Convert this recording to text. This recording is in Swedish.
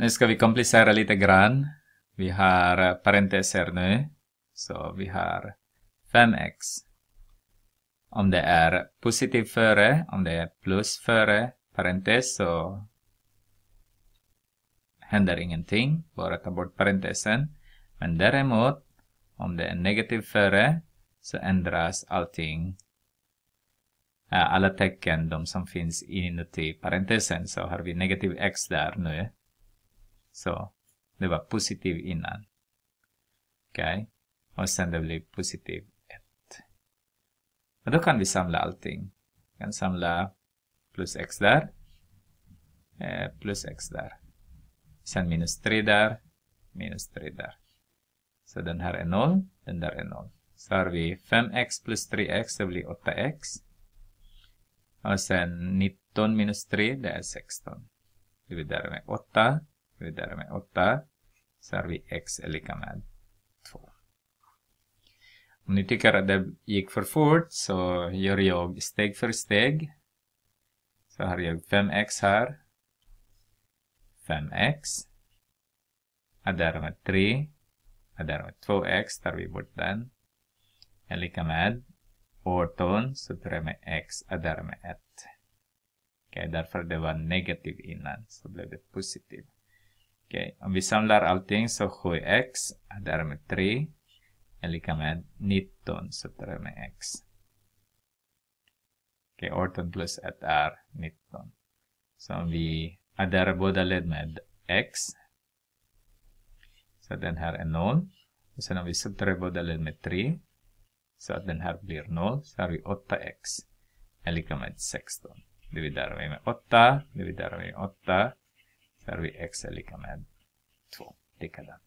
Nu ska vi komplicera lite grann. Vi har eh, parenteser nu. Så vi har 5x. Om det är positivt före, om det är plus före parentes så händer ingenting. Bara ta bort parentesen. Men däremot, om det är negativt före så ändras allting. Alla tecken, de som finns inuti parentesen, så har vi negativ x där nu. Så det var positiv innan. Okej. Okay. Och sen det blir positiv 1. Och då kan vi samla allting. Vi kan samla plus x där. Eh, plus x där. Sen minus 3 där. Minus 3 där. Så den här är 0. Den där är 0. Så har vi 5x plus 3x, det blir 8x. Och sen 19 minus 3, det är 16. Dividerar med 8 vidare med 8. Så har vi x är lika med 2. Om ni tycker att det gick för fort så gör jag steg för steg. Så har jag 5x här. 5x. Adderar med 3. Adderar med 2x, tar vi bort den. Är lika med 18, så tar jag med x, adderar med 1. Okej, okay, därför det var negativ innan, så blev det positivt. Okej, okay, om vi samlar allting så 7x, adderar med 3 är lika med 19, så tar jag med x. Okej, okay, 18 plus 1 är 19. Så om vi adderar båda led med x. Så den här är 0. Och sen om vi subtraherar båda led med 3. Så att den här blir 0. Så har vi 8x är lika med 16. Dividerar vi med 8. Dividerar vi med 8 där vi x är lika med 2. Likadant.